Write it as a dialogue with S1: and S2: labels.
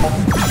S1: Oh.